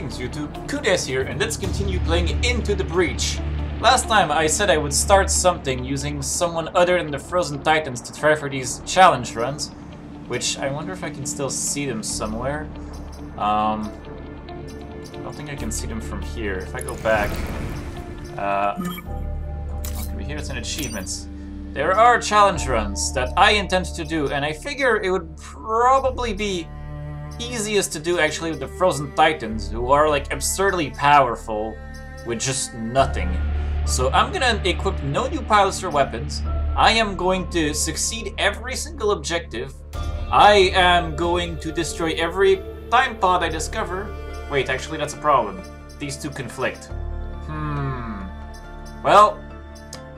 Greetings YouTube, Khundes here, and let's continue playing Into the Breach. Last time I said I would start something using someone other than the Frozen Titans to try for these challenge runs, which I wonder if I can still see them somewhere. Um, I don't think I can see them from here. If I go back, uh, okay, here it's in achievements. There are challenge runs that I intend to do, and I figure it would probably be easiest to do actually with the Frozen Titans, who are like absurdly powerful with just nothing. So I'm gonna equip no new pilots or weapons. I am going to succeed every single objective. I am going to destroy every time pod I discover. Wait, actually that's a problem. These two conflict. Hmm. Well,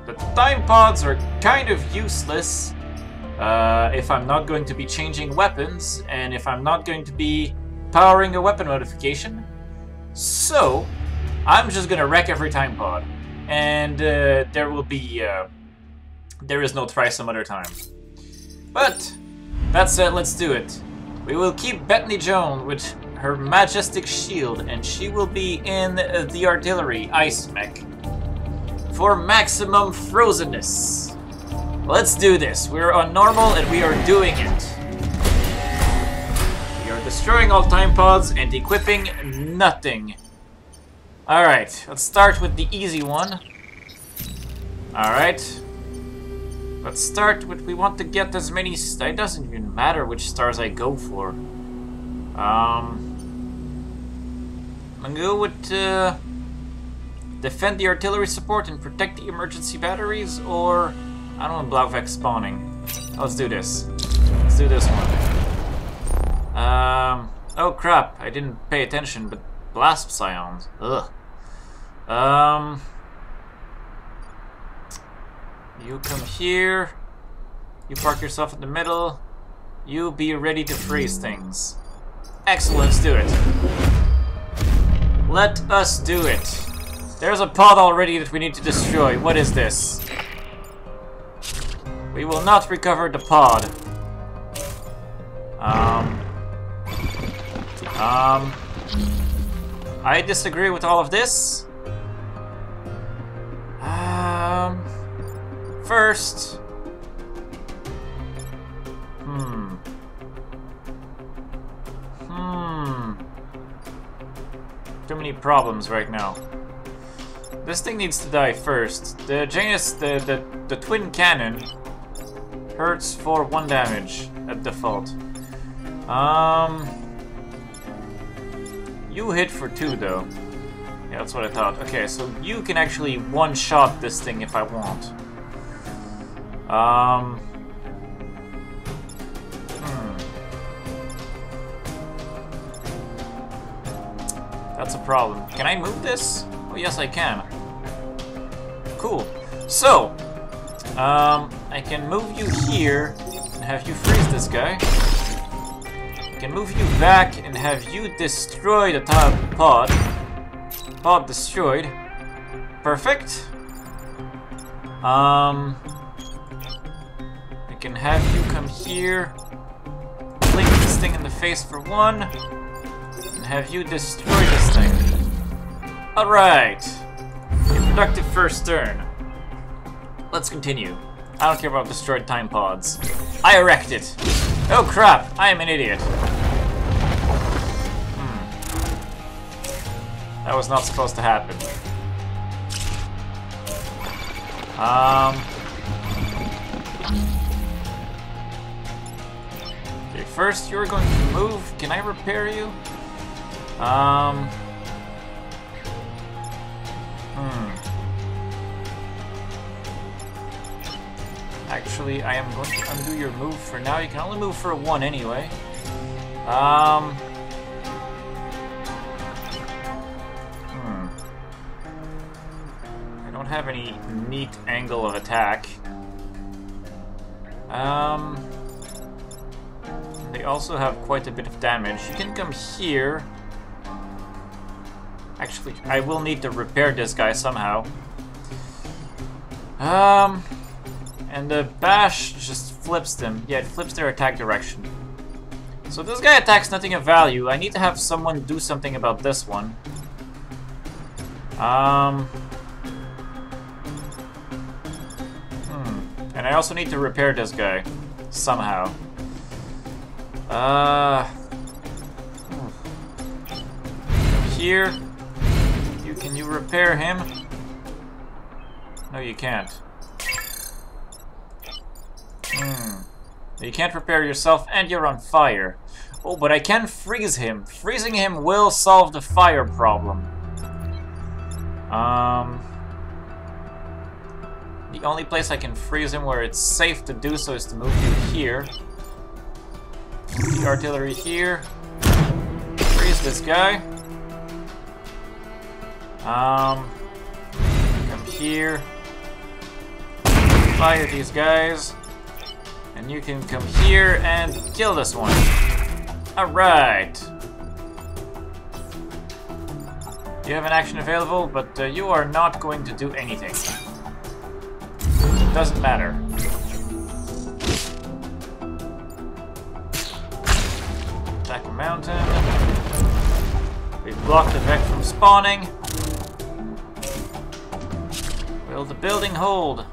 the time pods are kind of useless uh, if I'm not going to be changing weapons, and if I'm not going to be powering a weapon modification. So, I'm just gonna wreck every time pod. And uh, there will be... Uh, there is no try some other time. But, that said, let's do it. We will keep Bethany Jones with her majestic shield, and she will be in the artillery ice mech. For maximum frozenness. Let's do this. We're on normal and we are doing it. We are destroying all time pods and equipping nothing. Alright, let's start with the easy one. Alright. Let's start with, we want to get as many, it doesn't even matter which stars I go for. Um, I'm gonna go with, uh, defend the artillery support and protect the emergency batteries, or I don't want Blackvex spawning. Let's do this. Let's do this one. Um. Oh crap! I didn't pay attention, but blast psions. Ugh. Um. You come here. You park yourself in the middle. You be ready to freeze things. Excellent, let's do it. Let us do it. There's a pod already that we need to destroy. What is this? We will not recover the pod. Um... Um... I disagree with all of this. Um... First... Hmm... Hmm... Too many problems right now. This thing needs to die first. The Janus, the, the, the twin cannon Hurts for one damage at default. Um, you hit for two though. Yeah, that's what I thought. Okay, so you can actually one-shot this thing if I want. Um, hmm. That's a problem. Can I move this? Oh, yes, I can. Cool. So, um, I can move you here and have you freeze this guy. I can move you back and have you destroy the top pod. Pod destroyed. Perfect. Um, I can have you come here, blink this thing in the face for one, and have you destroy this thing. Alright. Productive first turn. Let's continue. I don't care about destroyed time pods. I erect it. Oh crap, I am an idiot. Hmm. That was not supposed to happen. Um... Okay, first you're going to move. Can I repair you? Um... Actually, I am going to undo your move for now. You can only move for one anyway. Um... Hmm. I don't have any neat angle of attack. Um... They also have quite a bit of damage. You can come here. Actually, I will need to repair this guy somehow. Um... And the bash just flips them. Yeah, it flips their attack direction. So this guy attacks nothing of value. I need to have someone do something about this one. Um... Hmm. And I also need to repair this guy. Somehow. Uh... Here. You Can you repair him? No, you can't. Hmm. You can't repair yourself and you're on fire. Oh, but I can freeze him. Freezing him will solve the fire problem. Um... The only place I can freeze him where it's safe to do so is to move you here. The artillery here. Freeze this guy. Um... Come here. Fire these guys. And you can come here and kill this one. Alright. You have an action available, but uh, you are not going to do anything. It Doesn't matter. Attack a mountain. We've blocked the Vek from spawning. Will the building hold?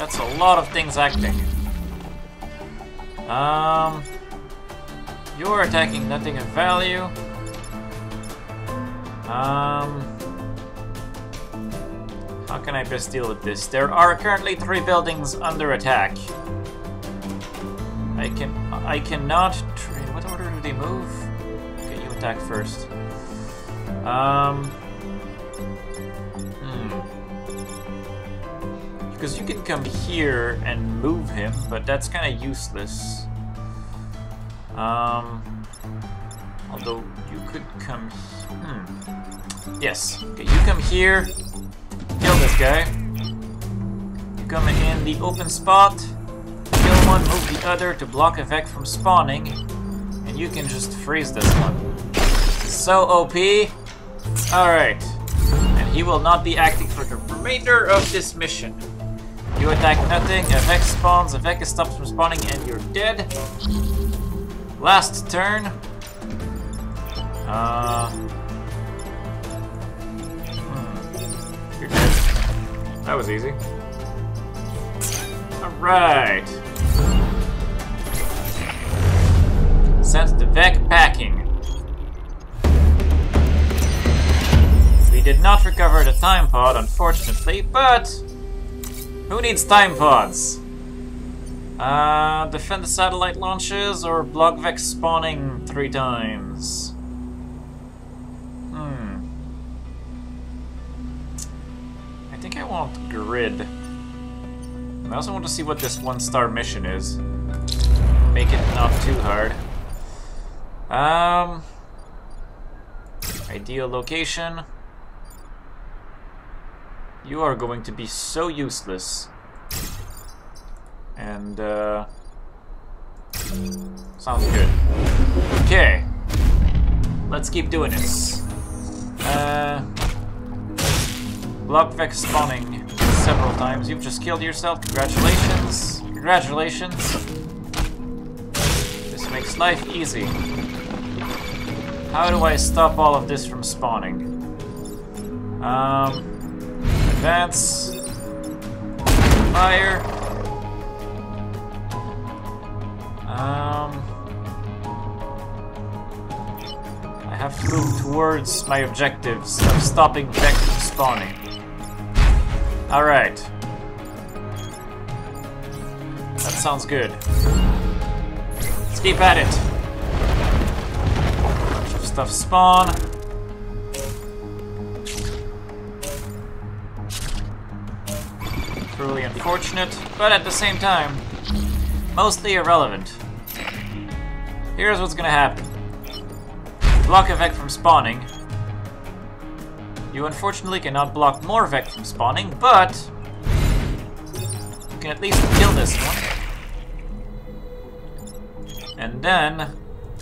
That's a lot of things acting. Um, you're attacking nothing of value. Um, how can I best deal with this? There are currently three buildings under attack. I can I cannot trade. What order do they move? Okay, you attack first. Um. Because you can come here and move him, but that's kind of useless. Um, although you could come... Hmm. Yes. Okay, you come here, kill this guy. You come in the open spot, kill one, move the other to block Vek from spawning, and you can just freeze this one. So OP. Alright. And he will not be acting for the remainder of this mission. You attack nothing, a Vex spawns, a Vex stops from spawning, and you're dead. Last turn. Uh, hmm. You're dead. That was easy. Alright. Sent the Vek packing. We did not recover the time pod, unfortunately, but who needs time pods? Uh, defend the satellite launches or block Vex spawning three times? Hmm. I think I want grid. I also want to see what this one-star mission is. Make it not too hard. Um... Ideal location. You are going to be so useless. And, uh... Sounds good. Okay. Let's keep doing this. Uh... Block Vex spawning several times. You've just killed yourself. Congratulations. Congratulations. This makes life easy. How do I stop all of this from spawning? Um... Advance. Fire. Um... I have to move towards my objectives of stopping from spawning. Alright. That sounds good. Let's keep at it. Bunch of stuff spawn. Truly unfortunate, but at the same time, mostly irrelevant. Here's what's gonna happen. Block a Vek from spawning. You unfortunately cannot block more Vek from spawning, but you can at least kill this one. And then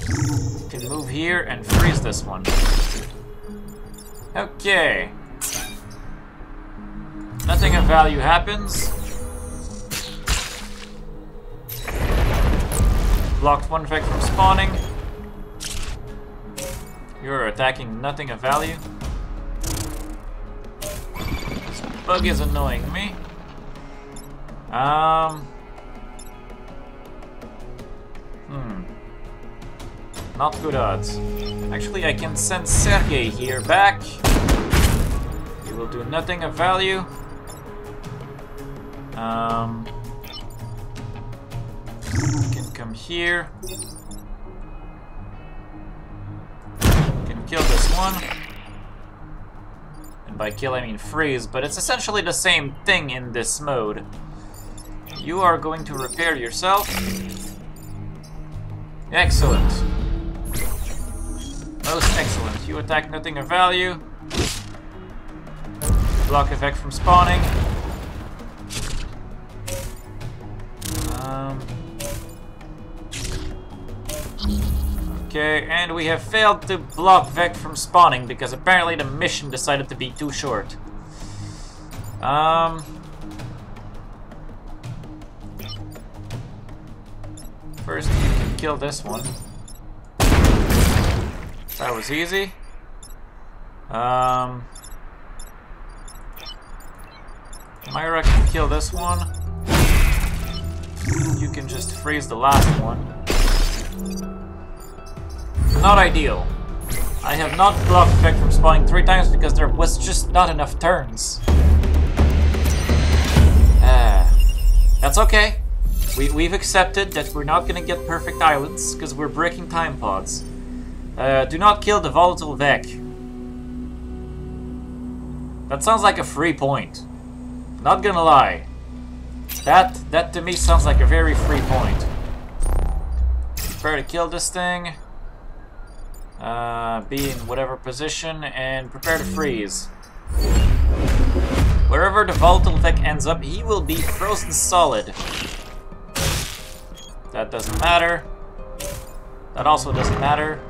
you can move here and freeze this one. Okay. Nothing of value happens. blocked one Vek from spawning. You're attacking nothing of value. This bug is annoying me. Um. Hmm. Not good odds. Actually, I can send Sergey here back. He will do nothing of value. Um. Can come here. Can kill this one. And by kill I mean freeze, but it's essentially the same thing in this mode. You are going to repair yourself. Excellent. Most excellent. You attack nothing of value. Block effect from spawning. Um, okay, and we have failed to block Vek from spawning because apparently the mission decided to be too short. Um, first, you can kill this one. That was easy. Um, Myra can kill this one. You can just freeze the last one. Not ideal. I have not blocked Vek from spawning three times because there was just not enough turns. Ah, that's okay. We, we've accepted that we're not gonna get perfect islands because we're breaking time pods. Uh, do not kill the volatile Vek. That sounds like a free point. Not gonna lie. That, that to me sounds like a very free point. Prepare to kill this thing. Uh, be in whatever position, and prepare to freeze. Wherever the volatile Vek ends up, he will be frozen solid. That doesn't matter. That also doesn't matter.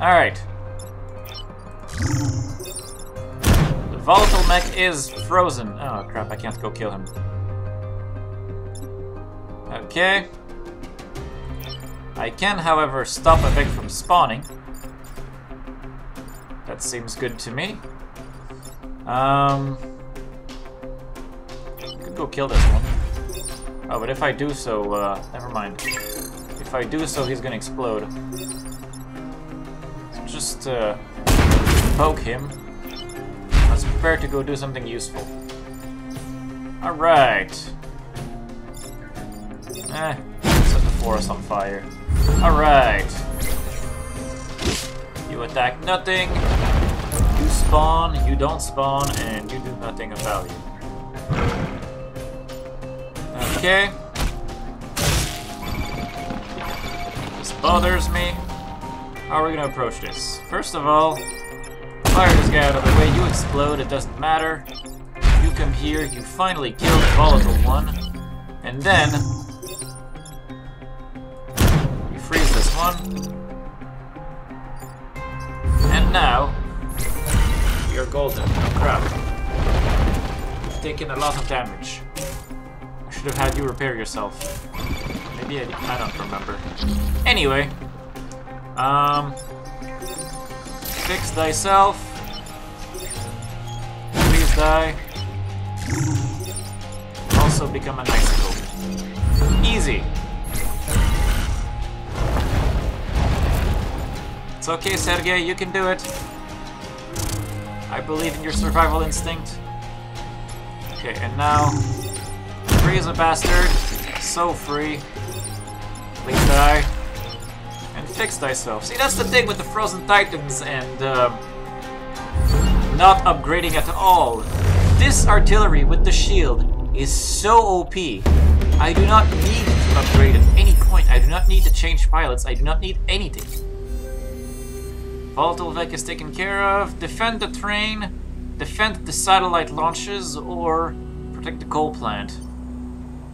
Alright. Volatile Vek is frozen. Oh crap, I can't go kill him. Okay. I can, however, stop a Vek from spawning. That seems good to me. Um, I could go kill this one. Oh, but if I do so, uh, never mind. If I do so, he's gonna explode. So just, uh, poke him. Prepare to go do something useful. Alright. Eh, set the forest on fire. Alright. You attack nothing. You spawn, you don't spawn, and you do nothing of value. Okay. This bothers me. How are we gonna approach this? First of all, fire this guy out of the way. You explode, it doesn't matter. You come here, you finally kill the volatile one. And then, you freeze this one. And now, are golden. Oh crap. You've taken a lot of damage. I should have had you repair yourself. Maybe I, I don't remember. Anyway, um, fix thyself. Die. Also become an icicle. Easy. It's okay, Sergey, you can do it. I believe in your survival instinct. Okay, and now... Free as a bastard. So free. Please die. And fix thyself. See, that's the thing with the Frozen Titans and... Um, not upgrading at all. This artillery with the shield is so OP. I do not need to upgrade at any point. I do not need to change pilots. I do not need anything. Volatile Vek is taken care of. Defend the train, defend the satellite launches, or protect the coal plant.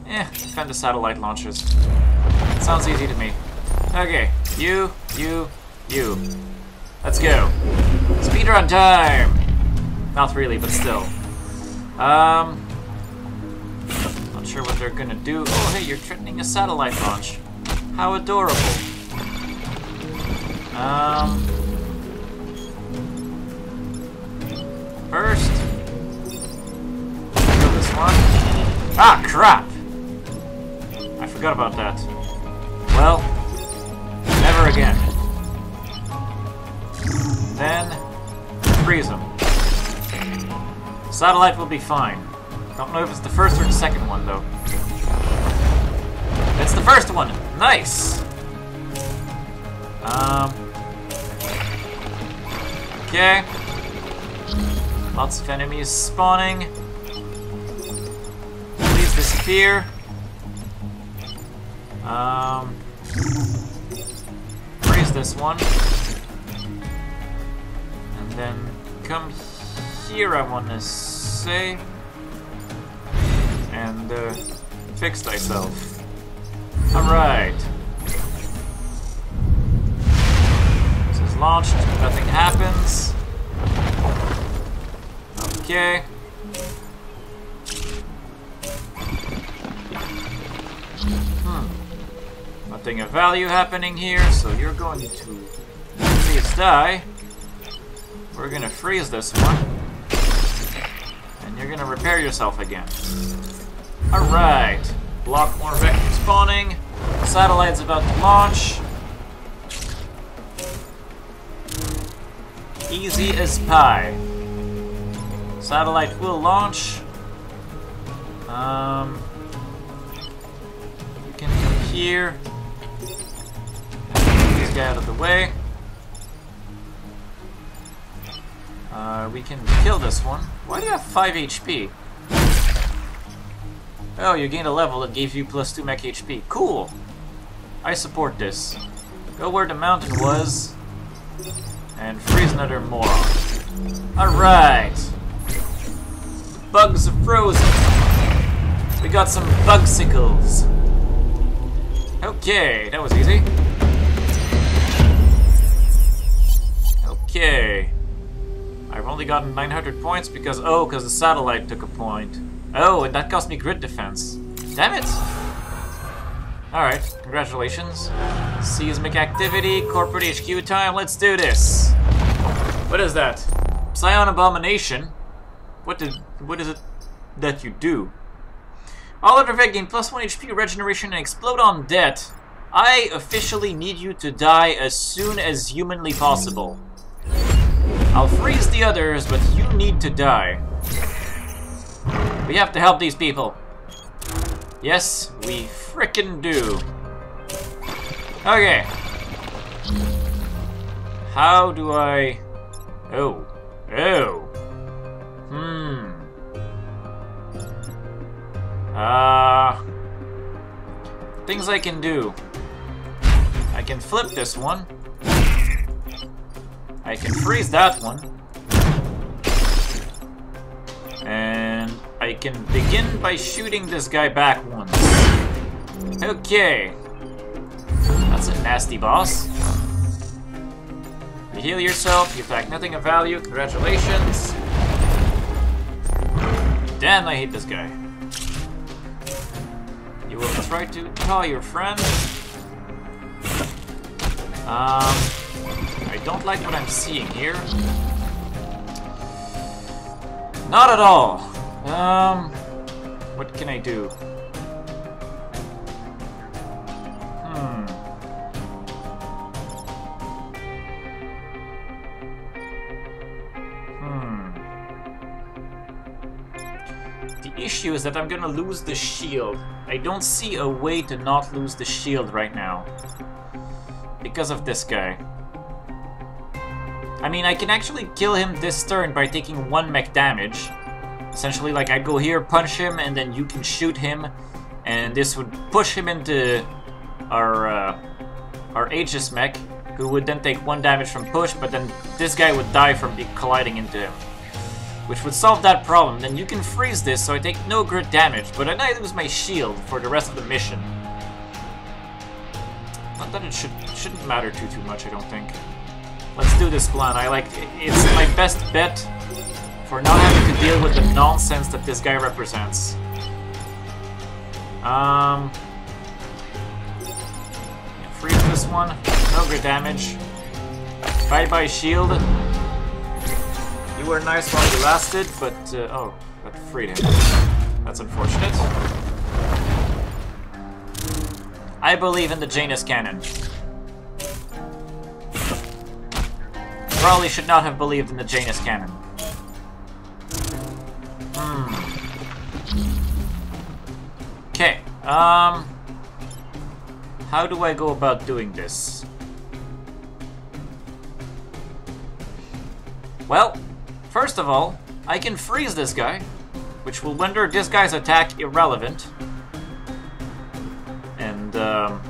Eh, defend the satellite launches. Sounds easy to me. Okay, you, you, you. Let's go. Speedrun time! Not really, but still. Um, not sure what they're gonna do. Oh, hey, you're threatening a satellite launch. How adorable. Um... First... Kill this one. Ah, crap! I forgot about that. Well, never again. Then, freeze them. Satellite will be fine. Don't know if it's the first or the second one, though. It's the first one! Nice! Um... Okay. Lots of enemies spawning. Please disappear. Um... Freeze this one. And then come here, I want to say. And uh, fix thyself. Alright. This is launched, nothing happens. Okay. Hmm. Nothing of value happening here, so you're going to please die. We're gonna freeze this one. Gonna repair yourself again. Alright. Block more vector spawning. Satellite's about to launch. Easy as pie. Satellite will launch. Um, you can come here. Get out of the way. Uh, we can kill this one. Why do you have 5 HP? Oh, you gained a level that gave you plus 2 mech HP. Cool! I support this. Go where the mountain was, and freeze another moron. Alright! Bugs are frozen. We got some bugsicles. Okay, that was easy. Okay. I've only gotten 900 points because, oh, because the satellite took a point. Oh, and that cost me grid defense. Damn it! Alright, congratulations. Seismic activity, corporate HQ time, let's do this! What is that? Psion Abomination? What did, what is it that you do? All other Vek gain plus 1 HP regeneration and explode on death. I officially need you to die as soon as humanly possible. I'll freeze the others, but you need to die. We have to help these people. Yes, we frickin' do. Okay. How do I... Oh. Oh. Hmm. Uh... Things I can do. I can flip this one. I can freeze that one. And I can begin by shooting this guy back once. Okay. That's a nasty boss. You heal yourself, you pack nothing of value, congratulations. Damn, I hate this guy. You will try to call your friend. Um, I don't like what I'm seeing here. Not at all. Um, what can I do? Hmm. Hmm. The issue is that I'm gonna lose the shield. I don't see a way to not lose the shield right now. Because of this guy. I mean, I can actually kill him this turn by taking one mech damage. Essentially, like, I'd go here, punch him, and then you can shoot him, and this would push him into our, uh, our Aegis mech, who would then take one damage from push, but then this guy would die from colliding into him. Which would solve that problem. Then you can freeze this, so I take no grid damage, but then I lose my shield for the rest of the mission. Not that it should, shouldn't matter too, too much, I don't think. Let's do this plan. I like it's my best bet for not having to deal with the nonsense that this guy represents. Um, freeze this one. No good damage. Bye bye shield. You were nice while you lasted, but uh, oh, that freed him. That's unfortunate. I believe in the Janus cannon. Probably should not have believed in the Janus cannon. Hmm. Okay, um... How do I go about doing this? Well, first of all, I can freeze this guy, which will render this guy's attack irrelevant. And, um...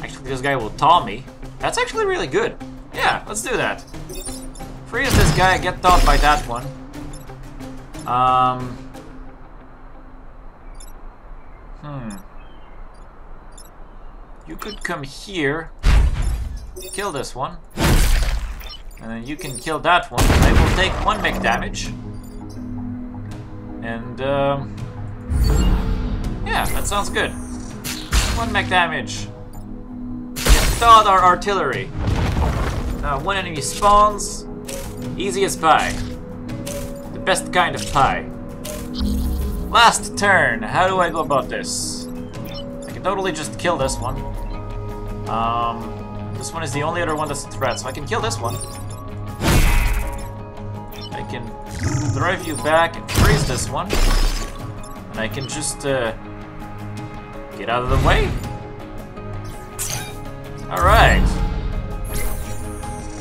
Actually, this guy will taw me. That's actually really good. Yeah, let's do that. Freeze this guy, get taught by that one. Um... Hmm. You could come here, kill this one, and then you can kill that one. I will take one mech damage. And, um... Yeah, that sounds good. One mech damage. Thawed our artillery. Uh, one enemy spawns. Easy as pie. The best kind of pie. Last turn. How do I go about this? I can totally just kill this one. Um, this one is the only other one that's a threat, so I can kill this one. I can drive you back and freeze this one. And I can just, uh, get out of the way. Alright.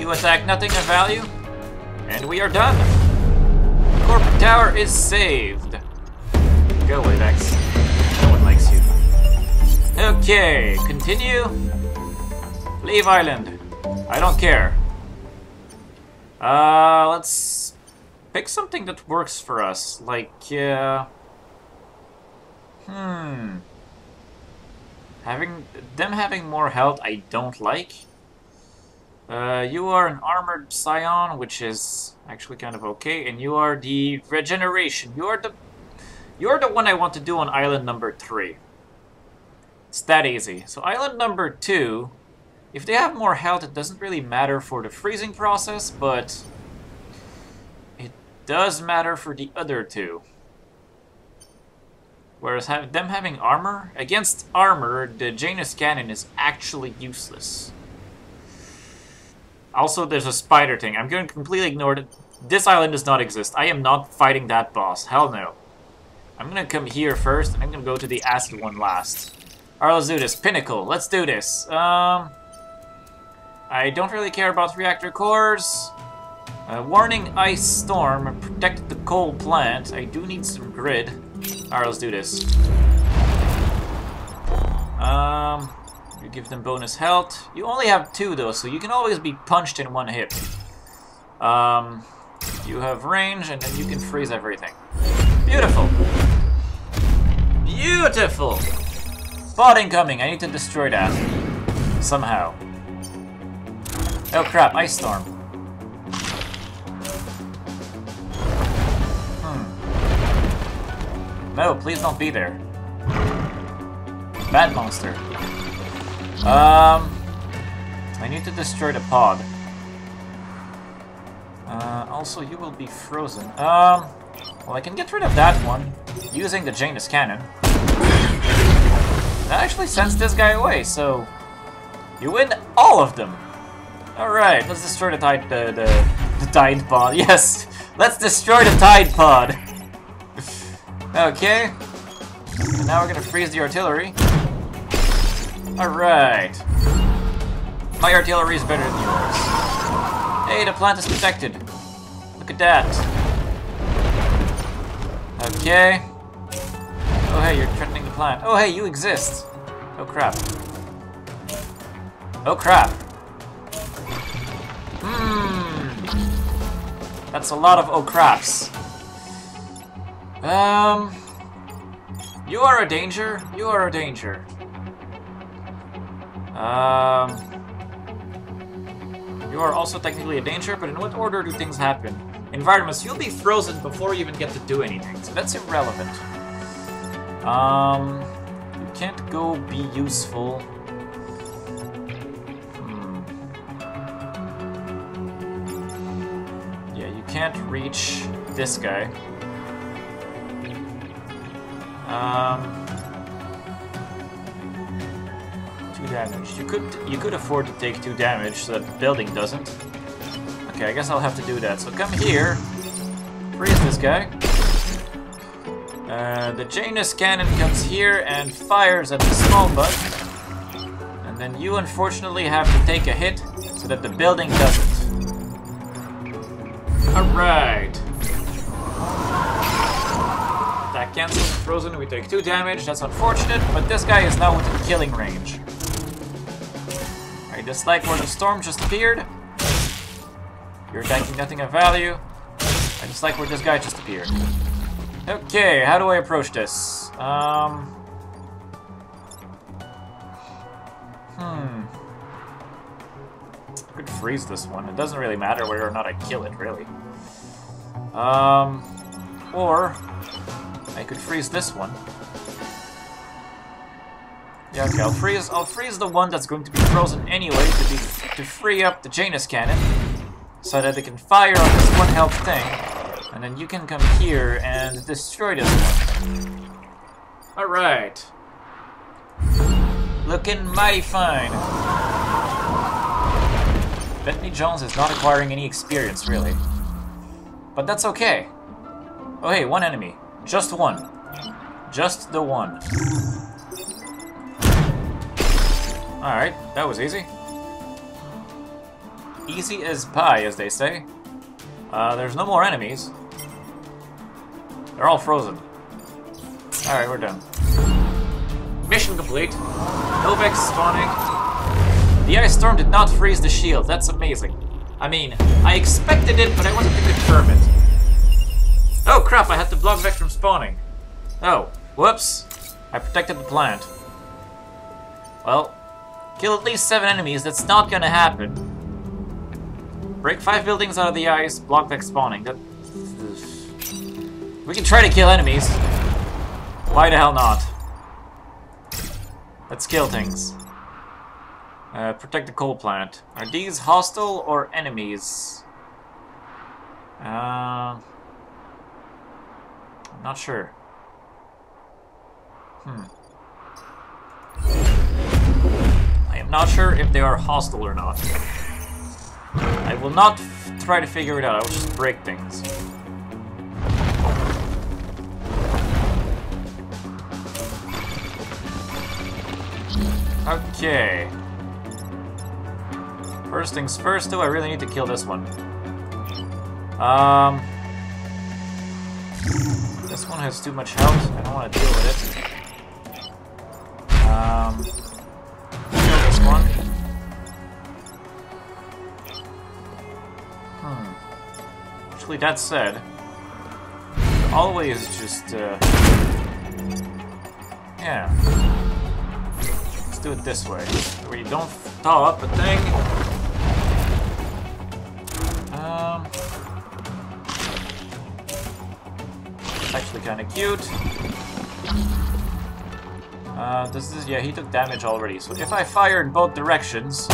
You attack nothing of value, and we are done. Corporate Tower is saved. Go away, Vex. No one likes you. Okay, continue. Leave island. I don't care. Uh, let's pick something that works for us. Like, uh... Hmm... Having... Them having more health I don't like. Uh, you are an armored Psion, which is actually kind of okay, and you are the regeneration. You are the you're the one I want to do on island number three. It's that easy. So island number two, if they have more health, it doesn't really matter for the freezing process, but it does matter for the other two. Whereas them having armor, against armor, the Janus cannon is actually useless. Also, there's a spider thing. I'm going to completely ignore it. This island does not exist. I am not fighting that boss. Hell no. I'm going to come here first, and I'm going to go to the acid one last. Alright, let's do this. Pinnacle. Let's do this. Um, I don't really care about reactor cores. Uh, warning Ice Storm. Protect the coal plant. I do need some grid. Alright, let's do this. Um, give them bonus health. You only have two though, so you can always be punched in one hit. Um, you have range, and then you can freeze everything. Beautiful. Beautiful! Bot incoming, I need to destroy that. Somehow. Oh crap, Ice Storm. Hmm. No, please don't be there. Bad monster. Um, I need to destroy the pod. Uh, also, you will be frozen. Um, well, I can get rid of that one using the Janus cannon. That actually sends this guy away, so you win all of them. All right, let's destroy the tide the the, the tide pod. Yes, let's destroy the tide pod. okay, and now we're gonna freeze the artillery. Alright. My artillery is better than yours. Hey, the plant is protected. Look at that. Okay. Oh, hey, you're threatening the plant. Oh, hey, you exist. Oh, crap. Oh, crap. Hmm. That's a lot of oh craps. Um. You are a danger. You are a danger. Um, you are also technically a danger, but in what order do things happen? Environments, you'll be frozen before you even get to do anything, so that's irrelevant. Um, you can't go be useful. Hmm. Yeah, you can't reach this guy. Um, damage. You could you could afford to take two damage so that the building doesn't. Okay, I guess I'll have to do that. So come here, freeze this guy. Uh, the Janus cannon comes here and fires at the small bug. And then you unfortunately have to take a hit so that the building doesn't. Alright. That cancels frozen, we take two damage, that's unfortunate, but this guy is now within killing range. I dislike where the storm just appeared. You're attacking nothing of value. I just like where this guy just appeared. Okay, how do I approach this? Um... Hmm. I could freeze this one. It doesn't really matter whether or not I kill it, really. Um... Or... I could freeze this one. Yeah, okay, I'll freeze I'll freeze the one that's going to be frozen anyway to be to free up the Janus cannon. So that they can fire on this one health thing. And then you can come here and destroy this one. Alright. Looking mighty fine. Bethany Jones is not acquiring any experience, really. But that's okay. Oh hey, one enemy. Just one. Just the one. Alright, that was easy. Easy as pie, as they say. Uh, there's no more enemies. They're all frozen. Alright, we're done. Mission complete. Novex spawning. The ice storm did not freeze the shield. That's amazing. I mean, I expected it, but I wanted to confirm it. Oh crap, I had to block Vex from spawning. Oh, whoops. I protected the plant. Well, kill at least seven enemies, that's not gonna happen. Break five buildings out of the ice, block Vex spawning. That... We can try to kill enemies. Why the hell not? Let's kill things. Uh, protect the coal plant. Are these hostile or enemies? Uh... I'm not sure. Hmm. Am not sure if they are hostile or not. I will not try to figure it out, I will just break things. Okay. First things first, though, I really need to kill this one. Um... This one has too much health. I don't want to deal with it. Actually, that said, always just, uh, yeah. Let's do it this way, where you don't thaw up a thing. Um. actually kind of cute. Uh, this is, yeah, he took damage already, so if I fire in both directions,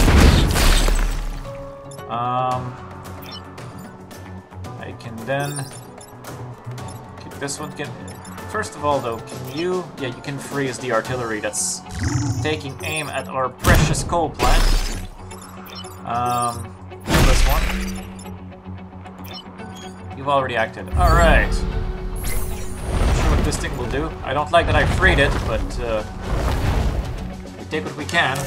um, then this one. Can, first of all, though, can you, yeah, you can freeze the artillery that's taking aim at our precious coal plant. Um, this one. You've already acted. All right What this thing will do. I don't like that I freed it, but uh, we take what we can.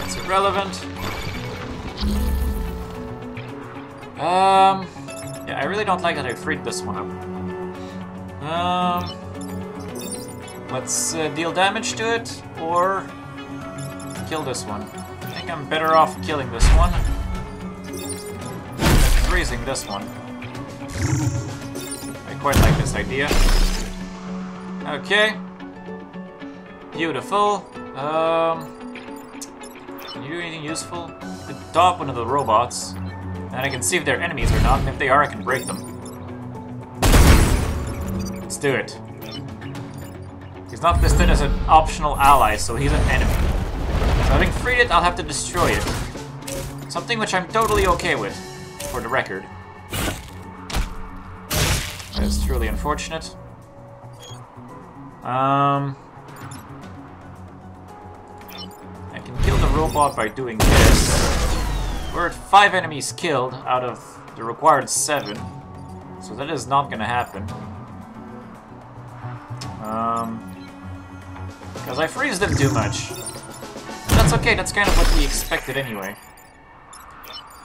It's irrelevant. Um, yeah, I really don't like that I freed this one up. Um, let's uh, deal damage to it, or kill this one. I think I'm better off killing this one than freezing this one I quite like this idea. Okay. Beautiful. Um, can you do anything useful? Top one of the robots. And I can see if they're enemies or not, and if they are, I can break them. Let's do it. He's not listed as an optional ally, so he's an enemy. So having freed it, I'll have to destroy it. Something which I'm totally okay with, for the record. That's truly unfortunate. Um... I can kill the robot by doing this. We're at 5 enemies killed out of the required 7. So that is not gonna happen. Um... Because I freeze them too much. That's okay, that's kind of what we expected anyway.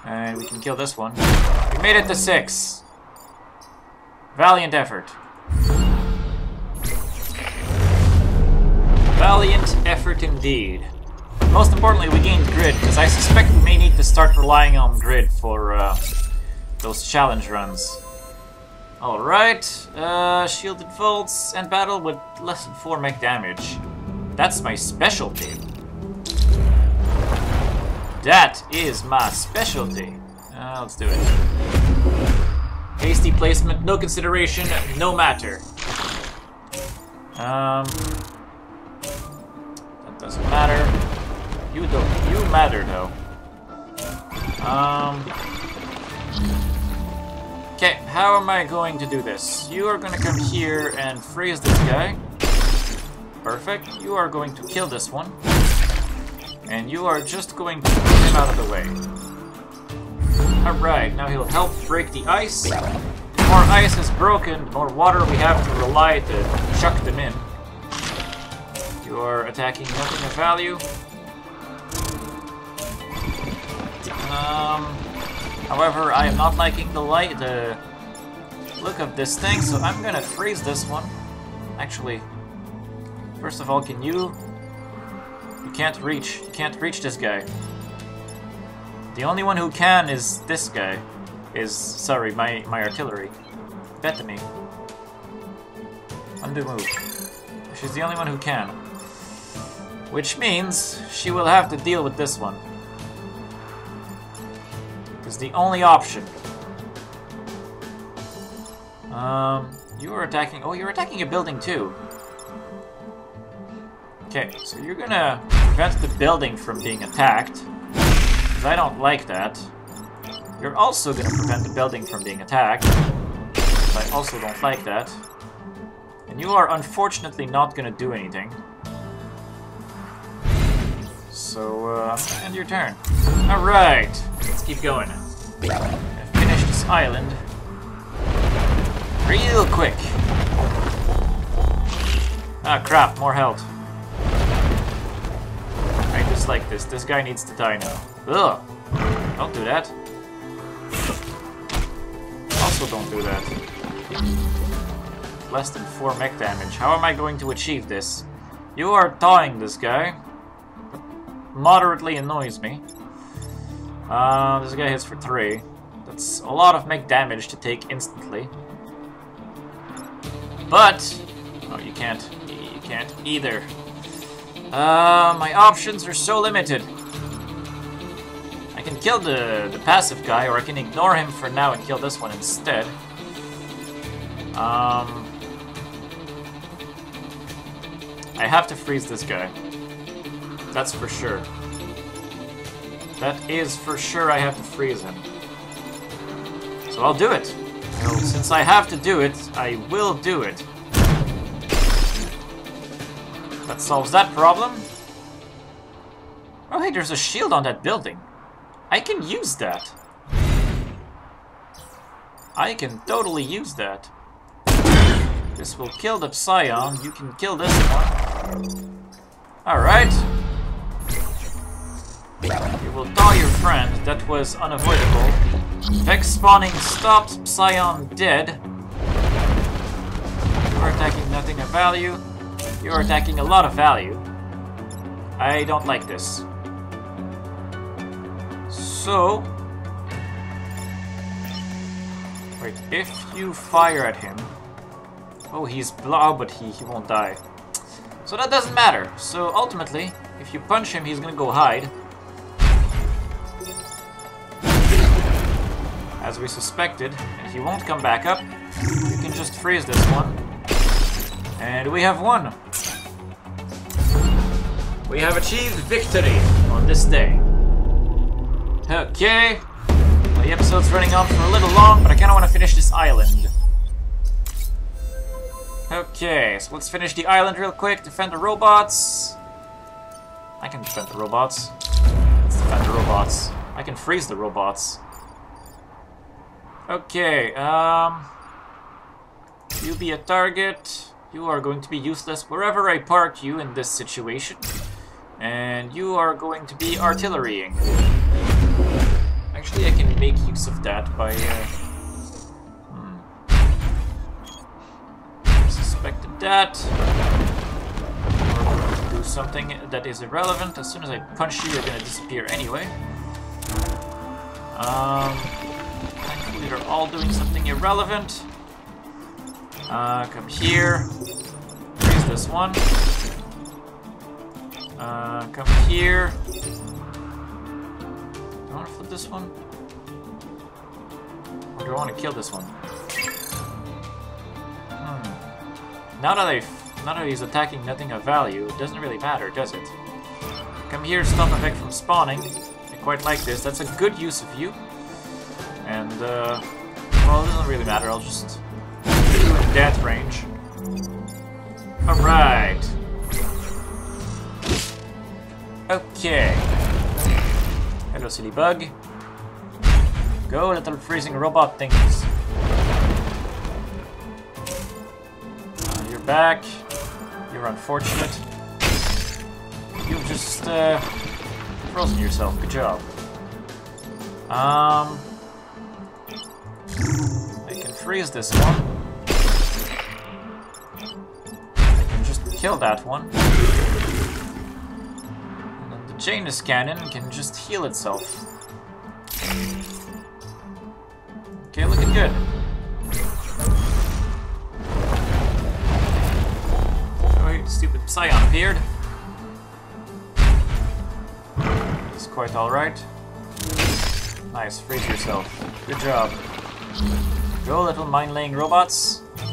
And we can kill this one. We made it to six. Valiant effort. Valiant effort indeed. Most importantly, we gained grid, because I suspect we may need to start relying on grid for uh, those challenge runs. Alright, uh, shielded vaults and battle with less than 4 mech damage. That's my specialty. That is my specialty. Uh, let's do it. Hasty placement, no consideration, no matter. Um, that doesn't matter. You don't. You matter though. Um. Okay, how am I going to do this? You are going to come here and freeze this guy. Perfect. You are going to kill this one. And you are just going to put him out of the way. Alright, now he'll help break the ice. The more ice is broken, the more water we have to rely to chuck them in. You are attacking nothing of value. Um, however, I am not liking the light, the look of this thing, so I'm gonna freeze this one. Actually, First of all, can you... You can't reach. You can't reach this guy. The only one who can is this guy. Is, sorry, my, my artillery. Bet me. Undo move. She's the only one who can. Which means she will have to deal with this one. It's the only option. Um, you are attacking... Oh, you're attacking a building too. Okay, so you're gonna prevent the building from being attacked. Because I don't like that. You're also gonna prevent the building from being attacked. I also don't like that. And you are unfortunately not gonna do anything. So, uh, end your turn. Alright, let's keep going. I've finished this island. Real quick. Ah crap, more health like this. This guy needs to die now. Ugh! Don't do that. Also don't do that. Less than 4 mech damage. How am I going to achieve this? You are tawing this guy. Moderately annoys me. Uh, this guy hits for 3. That's a lot of mech damage to take instantly. But... Oh, you can't. You can't either. Uh, my options are so limited. I can kill the, the passive guy, or I can ignore him for now and kill this one instead. Um, I have to freeze this guy. That's for sure. That is for sure I have to freeze him. So I'll do it. since I have to do it, I will do it. That solves that problem. Oh hey, there's a shield on that building. I can use that. I can totally use that. This will kill the Psion. You can kill this one. Alright. You will die your friend. That was unavoidable. Vek spawning stopped. Psion dead. You are attacking nothing of value. You're attacking a lot of value. I don't like this. So... Wait, if you fire at him... Oh, he's blah, oh, but he, he won't die. So that doesn't matter. So ultimately, if you punch him, he's gonna go hide. As we suspected, and he won't come back up. You can just freeze this one. And we have won. We have achieved victory on this day. Okay. Well, the episode's running on for a little long, but I kind of want to finish this island. Okay, so let's finish the island real quick. Defend the robots. I can defend the robots. Let's defend the robots. I can freeze the robots. Okay, um... You be a target. You are going to be useless wherever I park you in this situation. And you are going to be artillerying. Actually, I can make use of that by... Uh, Suspected that. Do something that is irrelevant. As soon as I punch you, you're gonna disappear anyway. Um, they're all doing something irrelevant. Uh, come here. Freeze this one. Uh, come here. Do I want to flip this one? Or do I want to kill this one? Hmm. Now that I, now that he's attacking nothing of value, it doesn't really matter, does it? Come here, stop a Vek from spawning. I quite like this. That's a good use of you. And, uh, well, it doesn't really matter. I'll just do it in death range. Alright. Okay. Hello, silly bug. Go, little freezing robot things. Uh, you're back. You're unfortunate. You've just uh, frozen yourself. Good job. Um, freeze this one. I can just kill that one. The Janus cannon can just heal itself. Okay, looking good. Oh, stupid Psion appeared. It's quite alright. Nice, freeze yourself. Good job. Go, little mine-laying robots. You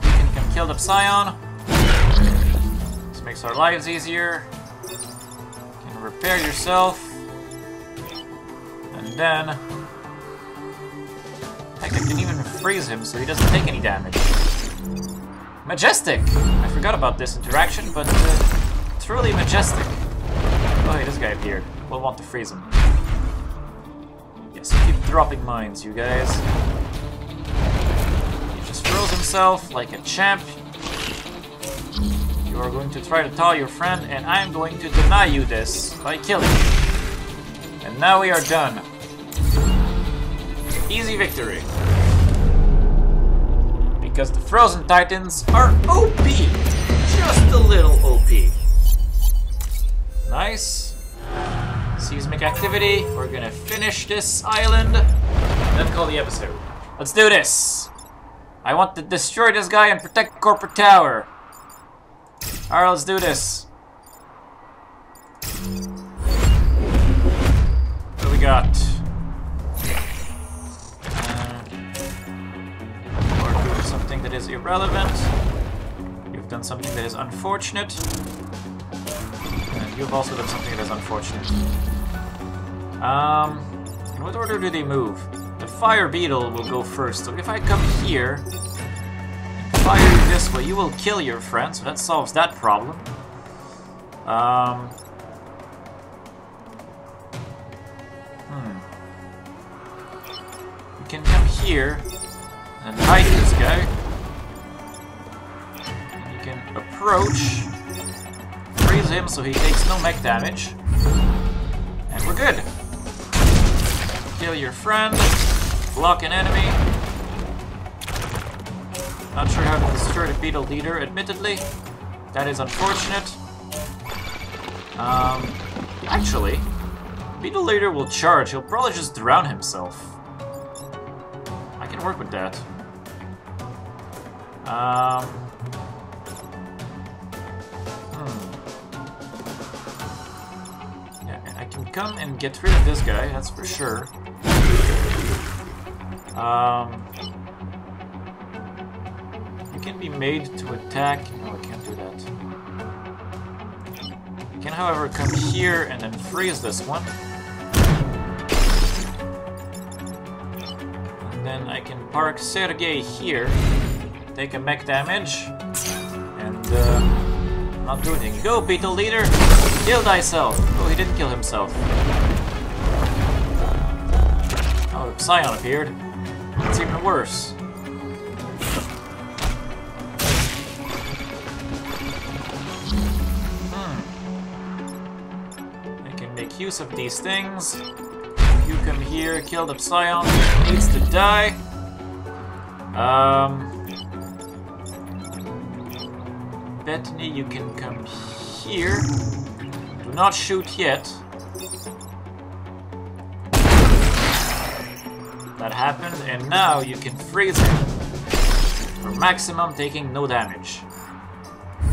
can, can kill the Psion. This makes our lives easier Can repair yourself. And then... Heck, I can even freeze him so he doesn't take any damage. Majestic! I forgot about this interaction, but uh, truly majestic. Oh, hey, this guy appeared. We'll want to freeze him. Yes, keep dropping mines, you guys. Himself like a champ. You are going to try to tell your friend, and I am going to deny you this by killing you. And now we are done. Easy victory. Because the Frozen Titans are OP! Just a little OP. Nice. Seismic activity. We're gonna finish this island, then call the episode. Let's do this! I want to destroy this guy and protect the Corporate Tower. Alright, let's do this. What do we got? Uh, something that is irrelevant. You've done something that is unfortunate. And you've also done something that is unfortunate. Um, in what order do they move? The fire beetle will go first. So if I come here, fire you this way, you will kill your friend, so that solves that problem. Um... Hmm. You can come here and hide this guy. And you can approach, freeze him so he takes no mech damage. And we're good. Kill your friend, block an enemy, not sure how to destroy the Beetle Leader, admittedly. That is unfortunate. Um, actually, Beetle Leader will charge. He'll probably just drown himself. I can work with that. Um... Hmm. Yeah, I can come and get rid of this guy, that's for sure. Um can be made to attack. No, I can't do that. I can, however, come here and then freeze this one. And then I can park Sergei here, take a mech damage, and uh, not do anything. Go, Beetle Leader! Kill thyself! Oh, he didn't kill himself. Oh, Psion appeared. Worse. Hmm. I can make use of these things. You come here, kill the Psion. Needs to die. Um. Bethany, you can come here. Do not shoot yet. That happened, and now you can freeze him. For maximum taking no damage.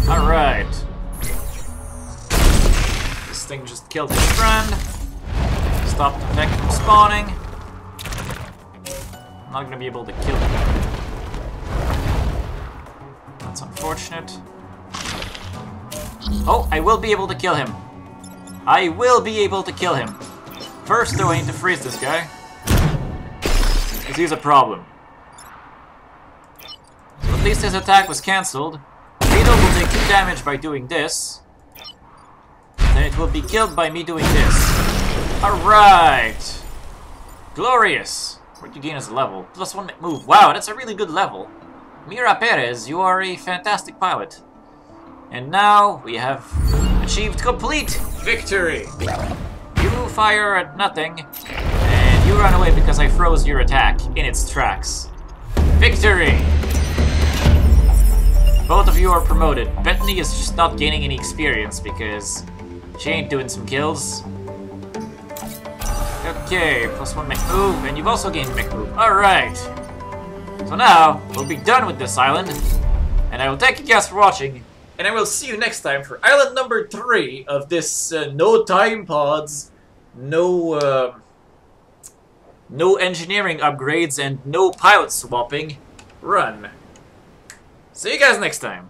Alright. This thing just killed his friend. Stopped the mech from spawning. I'm not gonna be able to kill him. That's unfortunate. Oh, I will be able to kill him. I will be able to kill him. First, though, I need to freeze this guy. Because he's a problem. So at least his attack was cancelled. Beetle will take 2 damage by doing this. Then it will be killed by me doing this. Alright! Glorious! What you gain as a level? Plus 1 move. Wow, that's a really good level. Mira Perez, you are a fantastic pilot. And now we have achieved complete victory! You fire at nothing, you run away because I froze your attack in its tracks. Victory! Both of you are promoted. Bethany is just not gaining any experience because she ain't doing some kills. Okay, plus one mech move, and you've also gained mech move. Alright! So now, we'll be done with this island, and I will thank you guys for watching, and I will see you next time for island number three of this uh, no time pods, no uh, no engineering upgrades, and no pilot swapping run. See you guys next time.